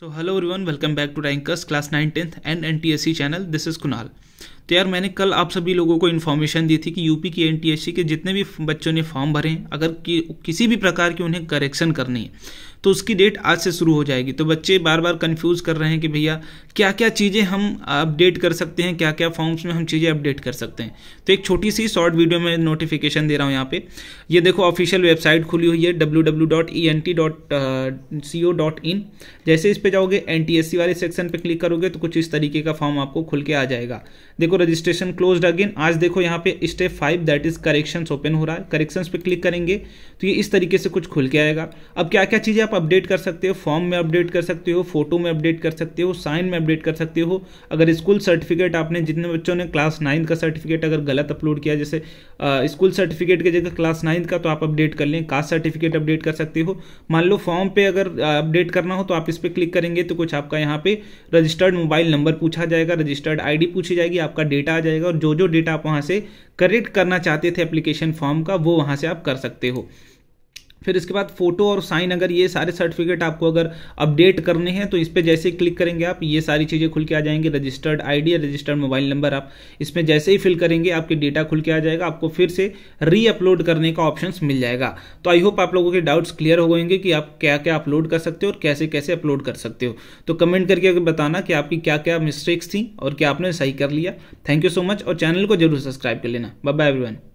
So hello everyone welcome back to rankers class nine tenth and N T S C channel this is Kunal तो यार मैंने कल आप सभी लोगों को इन्फॉर्मेशन दी थी कि यूपी की एन टी एस सी के जितने भी बच्चों ने फॉर्म भरे अगर कि, किसी भी प्रकार की उन्हें करेक्शन करनी है तो उसकी डेट आज से शुरू हो जाएगी। तो बच्चे बार बार कंफ्यूज कर रहे हैं कि भैया क्या क्या चीज़ें हम अपडेट कर सकते हैं क्या क्या फॉर्म्स में हम चीज़ें अपडेट कर सकते हैं? तो एक छोटी सी शॉर्ट वीडियो में नोटिफिकेशन दे रहा हूँ यहाँ पे। ये देखो ऑफिशियल वेबसाइट खुली हुई है इन जैसे इस पर जाओगे एन टी एस सी वाले सेक्शन पर क्लिक करोगे तो कुछ इस तरीके का फॉर्म आपको खुल के आ जाएगा। देखो रजिस्ट्रेशन क्लोज अगेन आज देखो यहाँ पे step five that is correction open हो रहा है। करेक्शन पे क्लिक करेंगे तो ये इस तरीके से कुछ खुल के आएगा। अब क्या क्या चीज़ें आप अपडेट कर सकते हो, फॉर्म में अपडेट कर सकते हो, फ़ोटो में अपडेट कर सकते हो, साइन में अपडेट कर सकते हो। अगर स्कूल सर्टिफिकेट आपने, जितने बच्चों ने क्लास नाइन्थ का सर्टिफिकेट अगर गलत अपलोड किया, जैसे स्कूल सर्टिफिकेट की जगह क्लास नाइन्थ का तो आप अपडेट कर लें, कास्ट सर्टिफिकेट अपडेट कर सकते हो। मान लो फॉर्म पे अगर अपडेट करना हो तो आप इस पर क्लिक करेंगे तो कुछ आपका यहाँ पे रजिस्टर्ड मोबाइल नंबर पूछा जाएगा, रजिस्टर्ड आईडी पूछी जाएगी, आपका डेटा आ जाएगा, और जो जो डेटा आप वहाँ से करेक्ट करना चाहते थे एप्लीकेशन फॉर्म का, वो वहाँ से आप कर सकते हो। फिर इसके बाद फ़ोटो और साइन, अगर ये सारे सर्टिफिकेट आपको अगर अपडेट करने हैं तो इस पर जैसे ही क्लिक करेंगे आप, ये सारी चीज़ें खुल के आ जाएँगे। Registered ID registered mobile number आप इसमें जैसे ही फिल करेंगे, आपके डेटा खुल के आ जाएगा। आपको फिर से री अपलोड करने का ऑप्शन मिल जाएगा। तो आई होप आप लोगों के डाउट्स क्लियर हो गएँगे कि आप क्या क्या अपलोड कर सकते हो और कैसे कैसे अपलोड कर सकते हो। तो कमेंट करके अगर बताना कि आपकी क्या क्या मिस्टेक्स थी और क्या आपने सही कर लिया। थैंक यू सो मच और चैनल को ज़रूर सब्सक्राइब कर लेना। Bye bye